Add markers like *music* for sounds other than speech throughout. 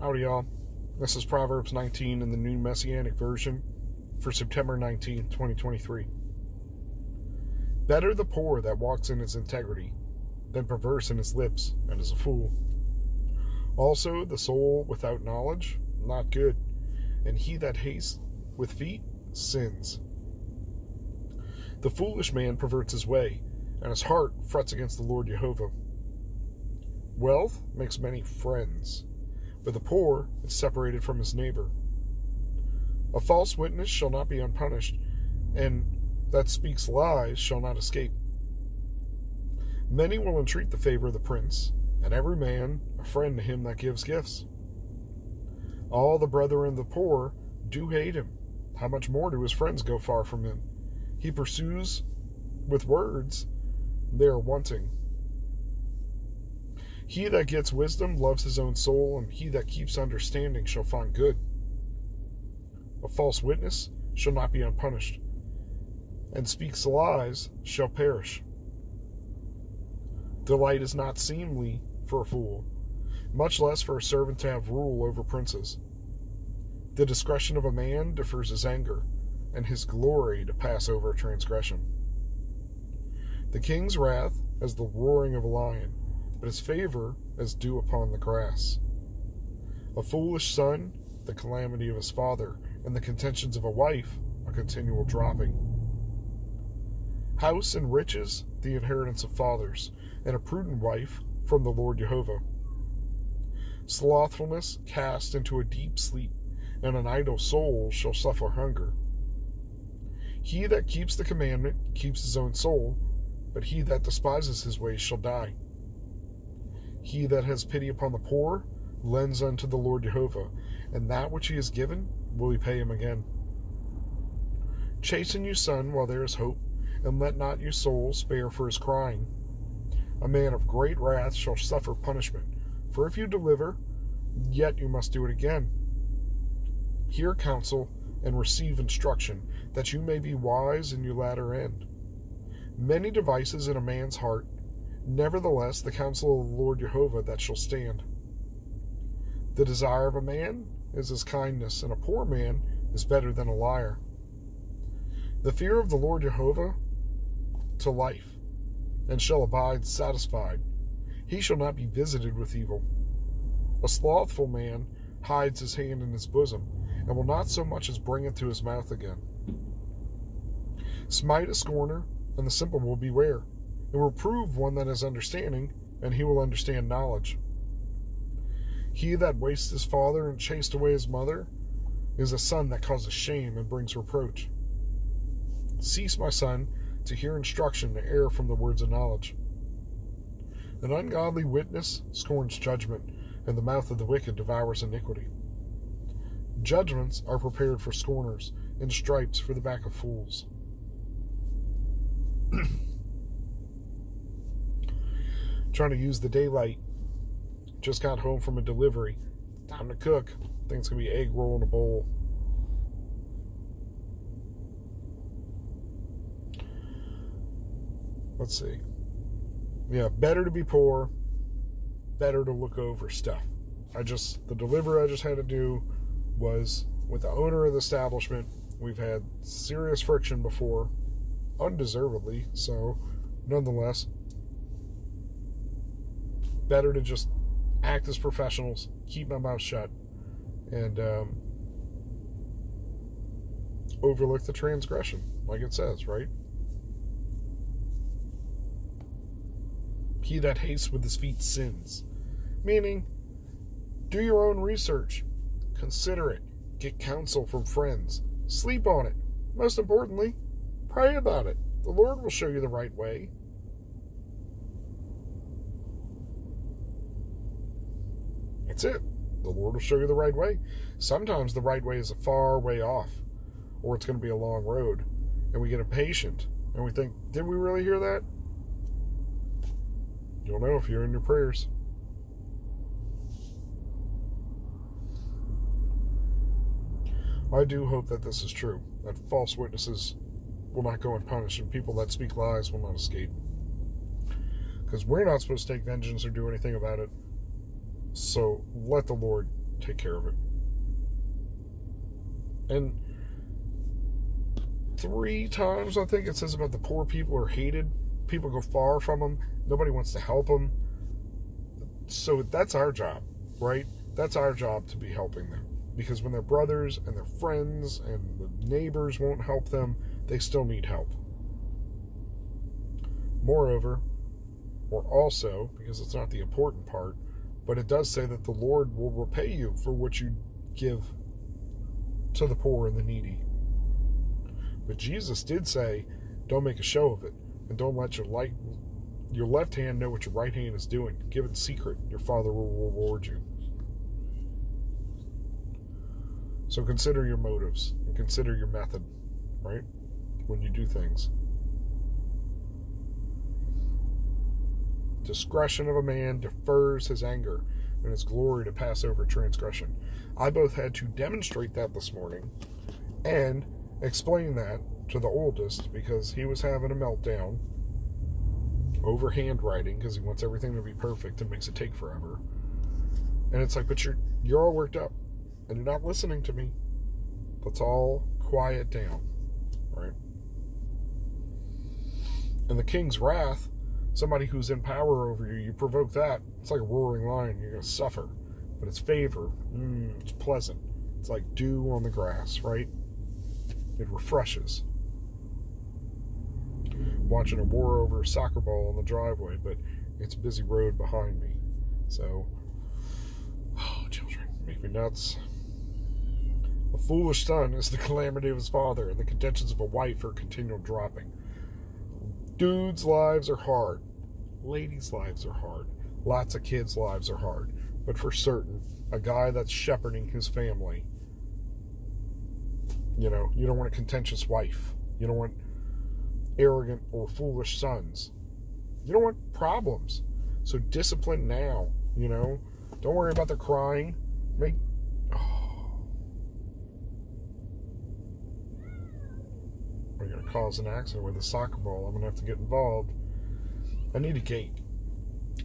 Howdy, y'all. This is Proverbs 19 in the New Messianic Version for September 19, 2023. Better the poor that walks in his integrity than perverse in his lips and is a fool. Also, the soul without knowledge, not good, and he that hastes with feet sins. The foolish man perverts his way, and his heart frets against the Lord Jehovah. Wealth makes many friends but the poor is separated from his neighbor. A false witness shall not be unpunished, and that speaks lies shall not escape. Many will entreat the favor of the prince, and every man a friend to him that gives gifts. All the brethren of the poor do hate him. How much more do his friends go far from him? He pursues with words, they are wanting. He that gets wisdom loves his own soul, and he that keeps understanding shall find good. A false witness shall not be unpunished, and speaks lies shall perish. Delight is not seemly for a fool, much less for a servant to have rule over princes. The discretion of a man defers his anger, and his glory to pass over a transgression. The king's wrath as the roaring of a lion but his favor as dew upon the grass. A foolish son, the calamity of his father, and the contentions of a wife, a continual dropping. House and riches, the inheritance of fathers, and a prudent wife from the Lord Jehovah. Slothfulness cast into a deep sleep, and an idle soul shall suffer hunger. He that keeps the commandment keeps his own soul, but he that despises his ways shall die. He that has pity upon the poor lends unto the Lord Jehovah, and that which he has given will he pay him again. Chasten you, son, while there is hope, and let not your soul spare for his crying. A man of great wrath shall suffer punishment, for if you deliver, yet you must do it again. Hear counsel and receive instruction, that you may be wise in your latter end. Many devices in a man's heart, Nevertheless, the counsel of the Lord Jehovah that shall stand. The desire of a man is his kindness, and a poor man is better than a liar. The fear of the Lord Jehovah to life, and shall abide satisfied. He shall not be visited with evil. A slothful man hides his hand in his bosom, and will not so much as bring it to his mouth again. Smite a scorner, and the simple will beware and reprove one that is understanding, and he will understand knowledge. He that wastes his father and chased away his mother is a son that causes shame and brings reproach. Cease, my son, to hear instruction, to err from the words of knowledge. An ungodly witness scorns judgment, and the mouth of the wicked devours iniquity. Judgments are prepared for scorners, and stripes for the back of fools. *clears throat* trying to use the daylight. Just got home from a delivery. Time to cook. It's gonna be egg roll in a bowl. Let's see. Yeah, better to be poor, better to look over stuff. I just the delivery I just had to do was with the owner of the establishment. We've had serious friction before, undeservedly, so nonetheless, better to just act as professionals, keep my mouth shut, and um, overlook the transgression, like it says, right? He that hates with his feet sins. Meaning, do your own research, consider it, get counsel from friends, sleep on it. Most importantly, pray about it. The Lord will show you the right way. That's it. The Lord will show you the right way. Sometimes the right way is a far way off, or it's going to be a long road, and we get impatient and we think, did we really hear that? You'll know if you're in your prayers. I do hope that this is true, that false witnesses will not go unpunished and people that speak lies will not escape. Because we're not supposed to take vengeance or do anything about it. So let the Lord take care of it. And three times, I think it says about the poor people are hated. People go far from them. Nobody wants to help them. So that's our job, right? That's our job to be helping them. Because when their brothers and their friends and the neighbors won't help them, they still need help. Moreover, or also, because it's not the important part, but it does say that the Lord will repay you for what you give to the poor and the needy. But Jesus did say, don't make a show of it, and don't let your light your left hand know what your right hand is doing. Give it secret. Your Father will reward you. So consider your motives and consider your method, right? When you do things. Discretion of a man defers his anger, and his glory to pass over transgression. I both had to demonstrate that this morning and explain that to the oldest because he was having a meltdown over handwriting because he wants everything to be perfect and makes it take forever. And it's like, but you're you're all worked up and you're not listening to me. Let's all quiet down, right? And the king's wrath, somebody who's in power over you, you provoke that. It's like a roaring lion. You're going to suffer. But it's favor. Mm, it's pleasant. It's like dew on the grass, right? It refreshes watching a war over a soccer ball on the driveway, but it's a busy road behind me. So, *sighs* oh, children make me nuts. A foolish son is the *laughs* calamity of his father, and the contentions of a wife are continual dropping. Dudes' lives are hard. Ladies' lives are hard. Lots of kids' lives are hard. But for certain, a guy that's shepherding his family, you know, you don't want a contentious wife. You don't want arrogant or foolish sons. You don't want problems. So discipline now, you know. Don't worry about the crying. Make oh. We're gonna cause an accident with a soccer ball. I'm gonna have to get involved. I need a gate.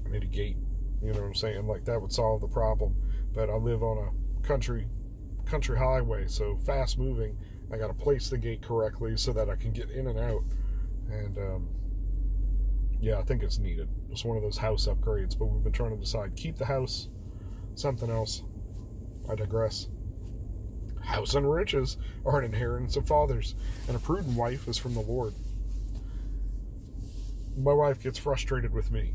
I need a gate. You know what I'm saying? Like that would solve the problem. But I live on a country country highway, so fast moving. I got to place the gate correctly so that I can get in and out. And um, yeah, I think it's needed. It's one of those house upgrades, but we've been trying to decide keep the house, something else. I digress. House and riches are an inheritance of fathers, and a prudent wife is from the Lord. My wife gets frustrated with me.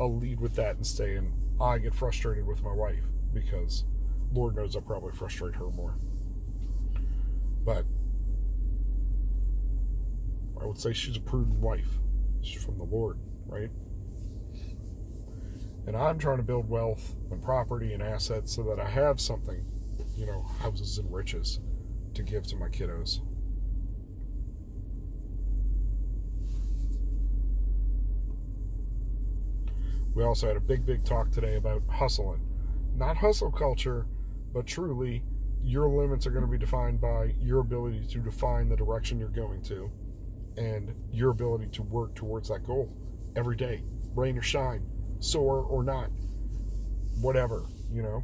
I'll lead with that and stay, and I get frustrated with my wife because Lord knows I'll probably frustrate her more. But I would say she's a prudent wife. She's from the Lord, right? And I'm trying to build wealth and property and assets so that I have something, you know, houses and riches to give to my kiddos. We also had a big, big talk today about hustling. Not hustle culture, but truly, your limits are going to be defined by your ability to define the direction you're going to and your ability to work towards that goal every day, rain or shine, sore or not, whatever, you know.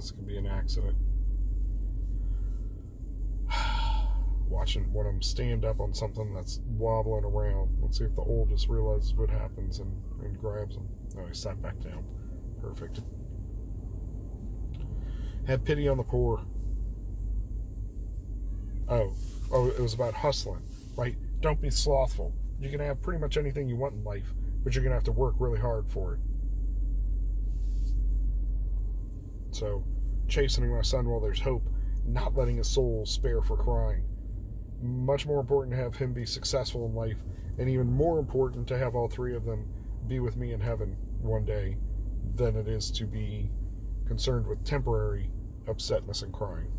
This could be an accident. *sighs* Watching when I'm stand up on something that's wobbling around. Let's see if the oldest realizes what happens and, and grabs him. Oh, he sat back down. Perfect. Have pity on the poor. Oh, oh, it was about hustling, right? Don't be slothful. You can have pretty much anything you want in life, but you're going to have to work really hard for it. So, chastening my son while there's hope, not letting a soul spare for crying. Much more important to have him be successful in life, and even more important to have all three of them be with me in heaven one day than it is to be concerned with temporary upsetness and crying.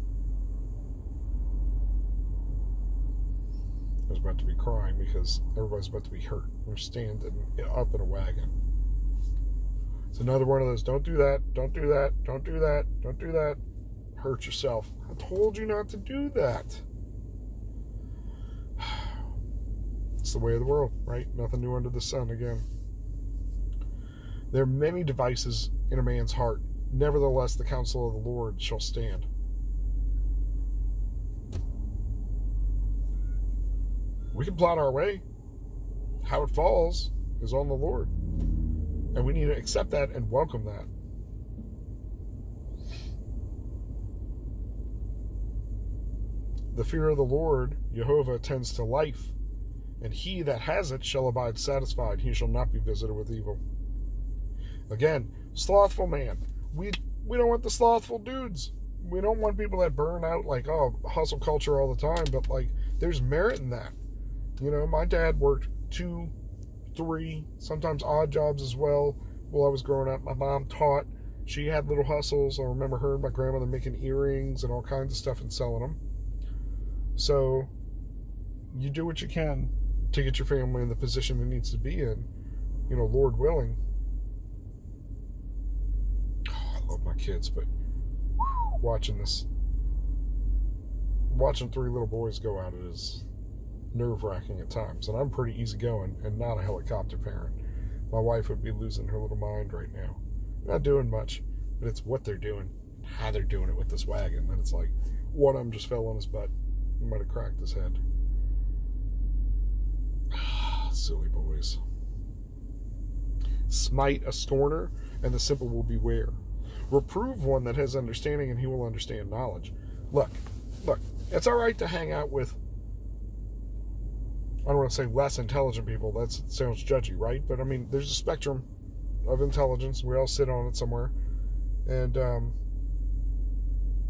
I was about to be crying because everybody's about to be hurt. We're standing up in a wagon. Another one of those don't do that, don't do that, don't do that, don't do that. Hurt yourself. I told you not to do that. *sighs* It's the way of the world, right? Nothing new under the sun again. There are many devices in a man's heart. Nevertheless, the counsel of the Lord shall stand. We can plot our way. How it falls is on the Lord. And we need to accept that and welcome that. The fear of the Lord, Jehovah, tends to life, and he that has it shall abide satisfied. He shall not be visited with evil. Again, slothful man. We we don't want the slothful dudes. We don't want people that burn out like oh hustle culture all the time. But like, there's merit in that. You know, my dad worked two, three, sometimes odd jobs as well while I was growing up. My mom taught. She had little hustles. I remember her and my grandmother making earrings and all kinds of stuff and selling them. So you do what you can to get your family in the position it needs to be in, you know, Lord willing. Oh, I love my kids, but watching this, watching three little boys go at it is nerve wracking at times. And I'm pretty easygoing and not a helicopter parent. My wife would be losing her little mind right now. Not doing much, but it's what they're doing, how they're doing it with this wagon. And it's like, one of them just fell on his butt. He might have cracked his head. *sighs* Silly boys. Smite a scorner, and the simple will beware. Reprove one that has understanding, and he will understand knowledge. Look, look, it's all right to hang out with, I don't want to say less intelligent people. That sounds judgy, right? But I mean, there's a spectrum of intelligence. We all sit on it somewhere. And um,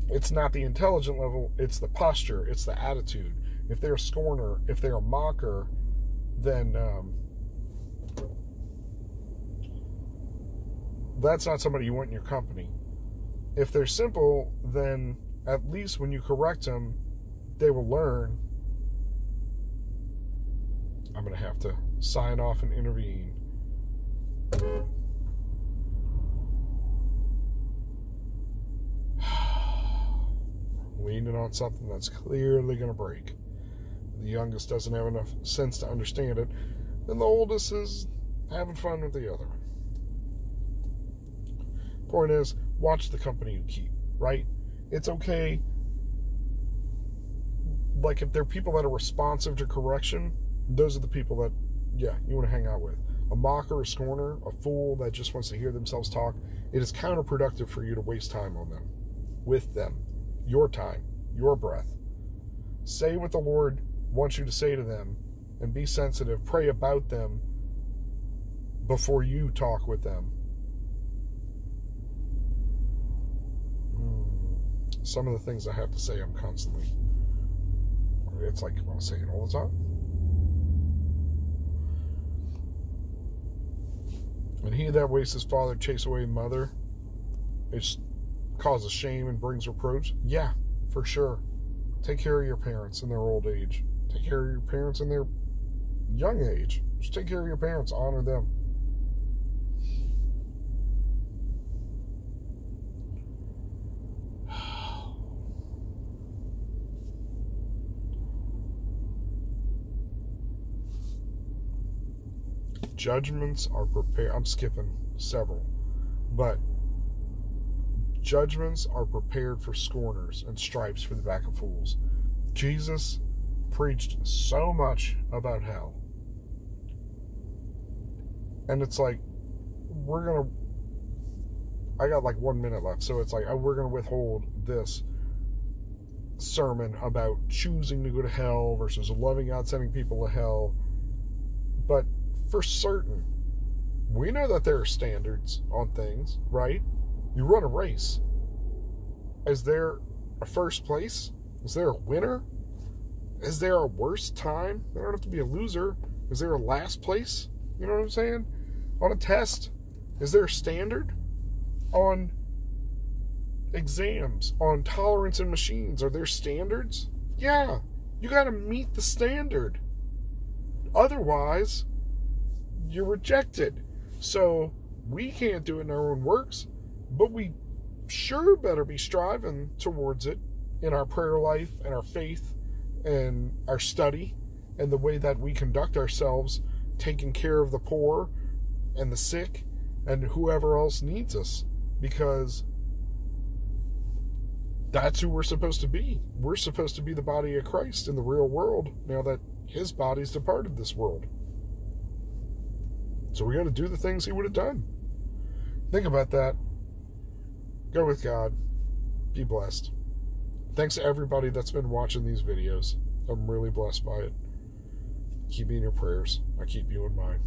it's not the intelligent level, it's the posture, it's the attitude. If they're a scorner, if they're a mocker, then um, that's not somebody you want in your company. If they're simple, then at least when you correct them, they will learn. I'm going to have to sign off and intervene. *sighs* Leaning on something that's clearly going to break the youngest doesn't have enough sense to understand it, and the oldest is having fun with the other. Point is, watch the company you keep, right? It's okay. Like, if there are people that are responsive to correction, those are the people that, yeah, you want to hang out with. A mocker, a scorner, a fool that just wants to hear themselves talk, it is counterproductive for you to waste time on them, with them, your time, your breath. Say what the Lord wants you to say to them and be sensitive. Pray about them before you talk with them. Hmm. Some of the things I have to say, I'm constantly. It's like I say it all the time. And he that wastes his father chase away mother, it causes shame and brings reproach. Yeah, for sure. Take care of your parents in their old age. Take care of your parents in their young age. Just take care of your parents, honor them. Judgments are prepared. I'm skipping several, but judgments are prepared for scorners and stripes for the back of fools. Jesus preached so much about hell. And it's like, we're going to. I got like one minute left, so it's like, oh, we're going to withhold this sermon about choosing to go to hell versus loving God, sending people to hell. But for certain, we know that there are standards on things, right? You run a race. Is there a first place? Is there a winner? Is there a worse time? They don't have to be a loser. Is there a last place? You know what I'm saying? On a test, is there a standard? On exams, on tolerance in machines, are there standards? Yeah, you got to meet the standard. Otherwise, you're rejected. So, we can't do it in our own works, but we sure better be striving towards it in our prayer life and our faith and our study and the way that we conduct ourselves, taking care of the poor and the sick and whoever else needs us because that's who we're supposed to be. We're supposed to be the body of Christ in the real world now that his body's departed this world. So we got to do the things he would have done. Think about that. Go with God. Be blessed. Thanks to everybody that's been watching these videos. I'm really blessed by it. Keep me in your prayers. I keep you in mind.